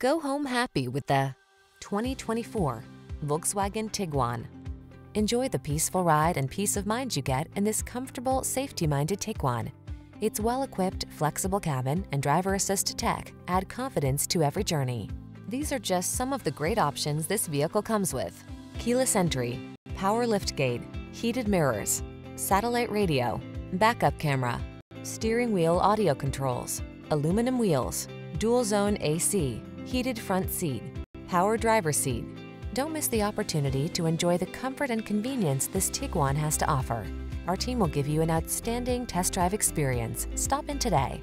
Go home happy with the 2024 Volkswagen Tiguan. Enjoy the peaceful ride and peace of mind you get in this comfortable, safety-minded Tiguan. Its well-equipped, flexible cabin and driver assist tech add confidence to every journey. These are just some of the great options this vehicle comes with. Keyless entry, power liftgate, heated mirrors, satellite radio, backup camera, steering wheel audio controls, aluminum wheels, dual zone AC, heated front seat, power driver seat. Don't miss the opportunity to enjoy the comfort and convenience this Tiguan has to offer. Our team will give you an outstanding test drive experience. Stop in today.